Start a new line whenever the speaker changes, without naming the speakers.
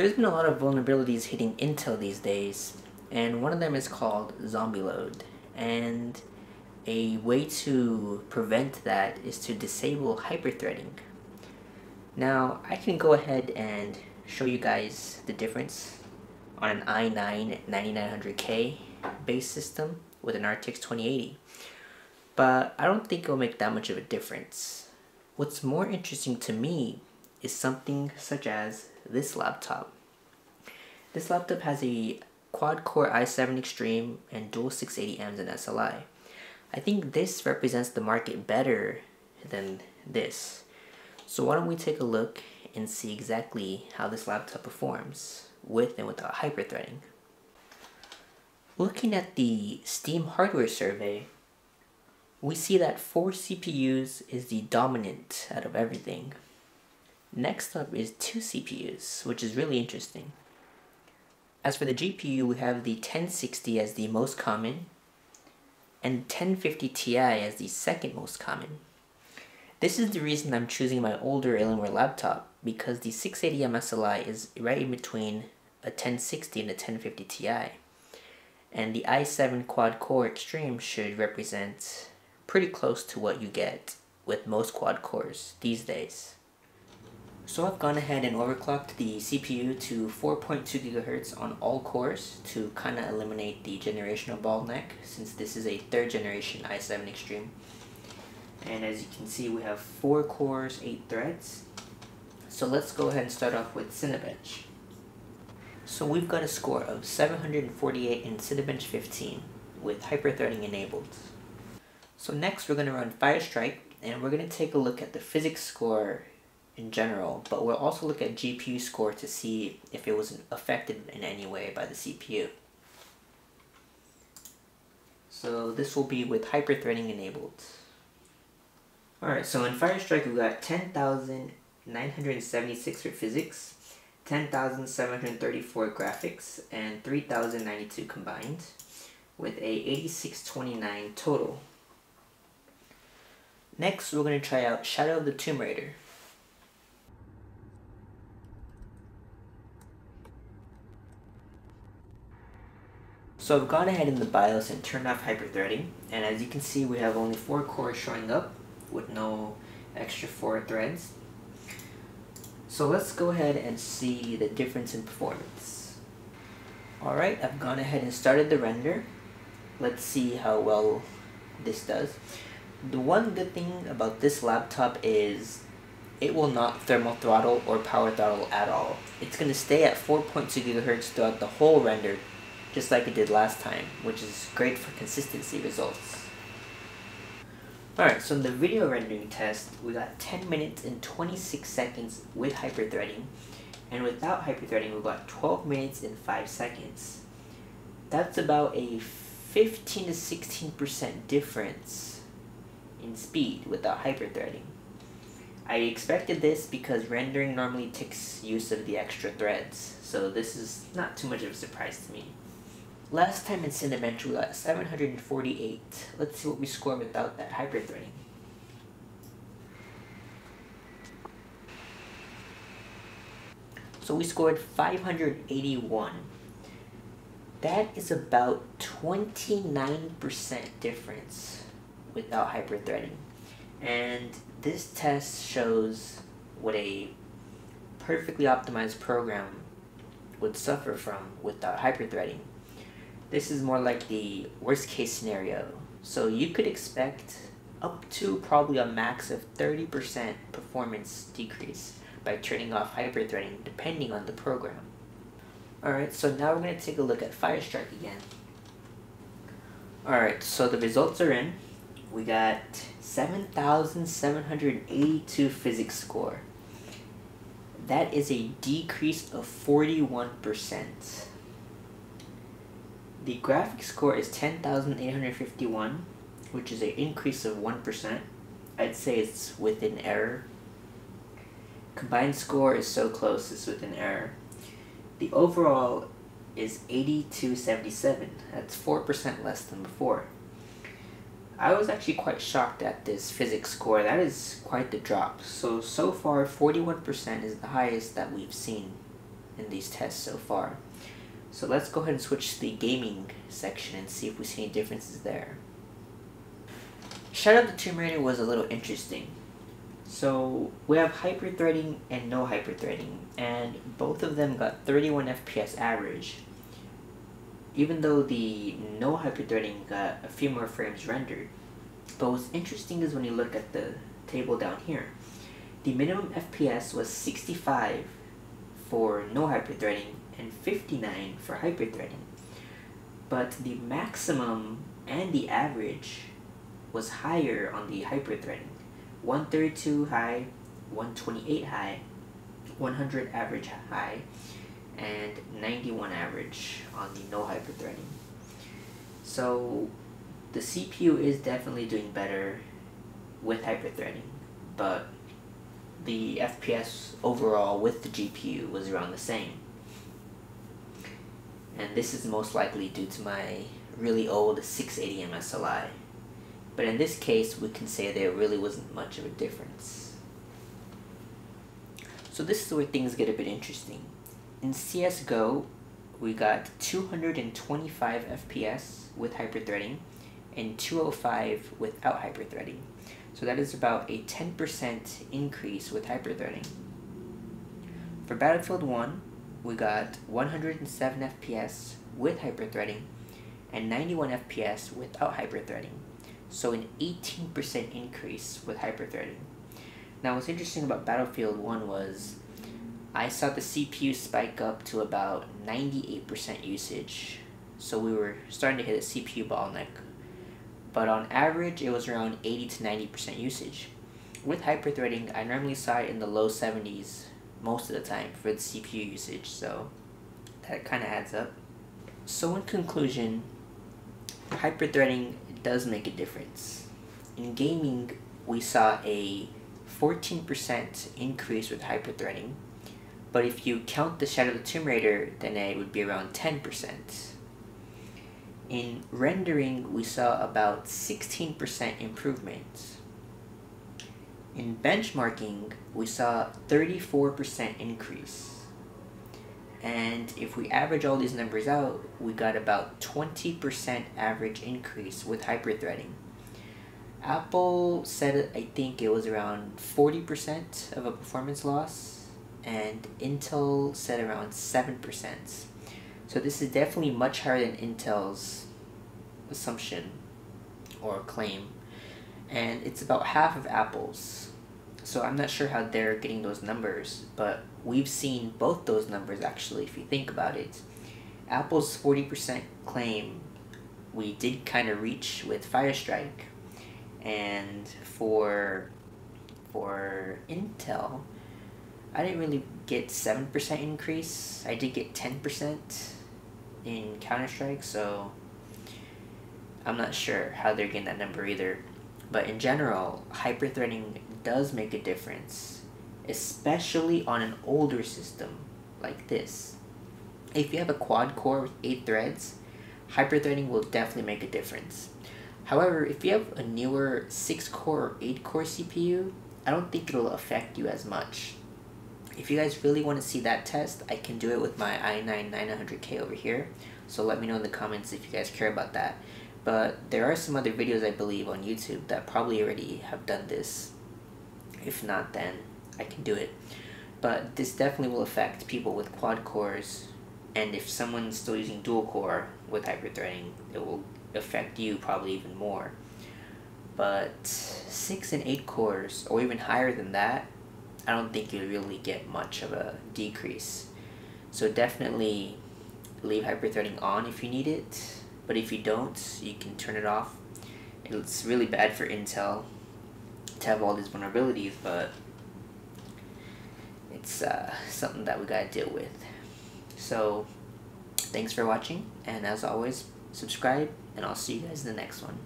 There's been a lot of vulnerabilities hitting Intel these days, and one of them is called ZombieLoad. And a way to prevent that is to disable hyperthreading. Now, I can go ahead and show you guys the difference on an i9 9900K base system with an RTX 2080. But I don't think it'll make that much of a difference. What's more interesting to me is something such as this laptop. This laptop has a quad-core i7 Extreme and dual 680Ms in SLI. I think this represents the market better than this. So why don't we take a look and see exactly how this laptop performs with and without hyperthreading. Looking at the Steam hardware survey, we see that 4 CPUs is the dominant out of everything. Next up is 2 CPUs, which is really interesting. As for the GPU, we have the 1060 as the most common, and 1050 Ti as the second most common. This is the reason I'm choosing my older Alienware laptop, because the 680M SLI is right in between a 1060 and a 1050 Ti. And the i7 quad-core Extreme should represent pretty close to what you get with most quad cores these days. So I've gone ahead and overclocked the CPU to 4.2 GHz on all cores to kind of eliminate the generational bottleneck since this is a third generation i7 Extreme. And as you can see we have 4 cores, 8 threads. So let's go ahead and start off with Cinebench. So we've got a score of 748 in Cinebench 15 with hyperthreading enabled. So next we're going to run Firestrike and we're going to take a look at the physics score in general, but we'll also look at GPU score to see if it was affected in any way by the CPU. So this will be with hyperthreading enabled. Alright, so in Firestrike we got 10,976 for physics, 10,734 graphics, and 3,092 combined, with a 8629 total. Next, we're going to try out Shadow of the Tomb Raider. So I've gone ahead in the BIOS and turned off hyperthreading, and as you can see we have only 4 cores showing up with no extra 4 threads. So let's go ahead and see the difference in performance. Alright, I've gone ahead and started the render. Let's see how well this does. The one good thing about this laptop is it will not thermal throttle or power throttle at all. It's going to stay at 4.2 GHz throughout the whole render, just like it did last time, which is great for consistency results. Alright, so in the video rendering test, we got 10 minutes and 26 seconds with hyperthreading, and without hyperthreading we got 12 minutes and 5 seconds. That's about a 15 to 16% difference in speed without hyperthreading. I expected this because rendering normally takes use of the extra threads, so this is not too much of a surprise to me. Last time in Cinebench uh, we got 748. Let's see what we score without that hyperthreading. So we scored 581. That is about 29% difference without hyperthreading. And this test shows what a perfectly optimized program would suffer from without hyperthreading. This is more like the worst case scenario. So you could expect up to probably a max of 30% performance decrease by turning off hyperthreading depending on the program. Alright, so now we're going to take a look at Firestrike again. Alright, so the results are in we got 7,782 physics score. That is a decrease of 41%. The graphics score is 10,851, which is an increase of 1%. I'd say it's within error. Combined score is so close, it's within error. The overall is 8277. That's 4% less than before. I was actually quite shocked at this physics score. That is quite the drop. So, so far 41% is the highest that we've seen in these tests so far. So let's go ahead and switch to the gaming section and see if we see any differences there. Shadow of the Tomb Raider was a little interesting. So we have hyperthreading and no hyperthreading, and both of them got 31 FPS average. Even though the no hyperthreading got a few more frames rendered. But what's interesting is when you look at the table down here. The minimum FPS was 65 for no hyperthreading and 59 for hyperthreading. But the maximum and the average was higher on the hyperthreading. 132 high, 128 high, 100 average high, and 91 average on the no hyperthreading. So the CPU is definitely doing better with hyperthreading, but the FPS overall with the GPU was around the same. And this is most likely due to my really old 680M SLI. But in this case, we can say there really wasn't much of a difference. So this is where things get a bit interesting. In CSGO, we got 225 FPS with hyperthreading and 205 without hyperthreading. So that is about a 10% increase with hyperthreading. For Battlefield 1, we got 107 FPS with hyperthreading and 91 FPS without hyperthreading. So an 18% increase with hyperthreading. Now what's interesting about Battlefield 1 was I saw the CPU spike up to about 98% usage. So we were starting to hit a CPU bottleneck but on average it was around 80 to 90% usage. With hyperthreading, I normally saw it in the low 70s most of the time for the CPU usage, so that kind of adds up. So in conclusion, hyperthreading does make a difference. In gaming, we saw a 14% increase with hyperthreading, but if you count the Shadow of the Tomb Raider, then it would be around 10%. In rendering, we saw about 16% improvement. In benchmarking, we saw 34% increase. And if we average all these numbers out, we got about 20% average increase with hyperthreading. Apple said I think it was around 40% of a performance loss, and Intel said around 7%. So this is definitely much higher than Intel's assumption or claim. And it's about half of Apple's. So I'm not sure how they're getting those numbers, but we've seen both those numbers actually if you think about it. Apple's 40% claim we did kind of reach with Firestrike. And for for Intel, I didn't really get 7% increase. I did get 10% in Counter-Strike, so I'm not sure how they're getting that number either. But in general, hyperthreading does make a difference, especially on an older system like this. If you have a quad core with 8 threads, hyperthreading will definitely make a difference. However, if you have a newer 6 core or 8 core CPU, I don't think it'll affect you as much. If you guys really want to see that test, I can do it with my i9 900K over here. So let me know in the comments if you guys care about that. But there are some other videos I believe on YouTube that probably already have done this. If not, then I can do it. But this definitely will affect people with quad cores. And if someone's still using dual core with hyperthreading, it will affect you probably even more. But 6 and 8 cores, or even higher than that, I don't think you'll really get much of a decrease. So definitely leave hyperthreading on if you need it, but if you don't, you can turn it off. It's really bad for Intel to have all these vulnerabilities, but it's uh, something that we gotta deal with. So, thanks for watching, and as always, subscribe, and I'll see you guys in the next one.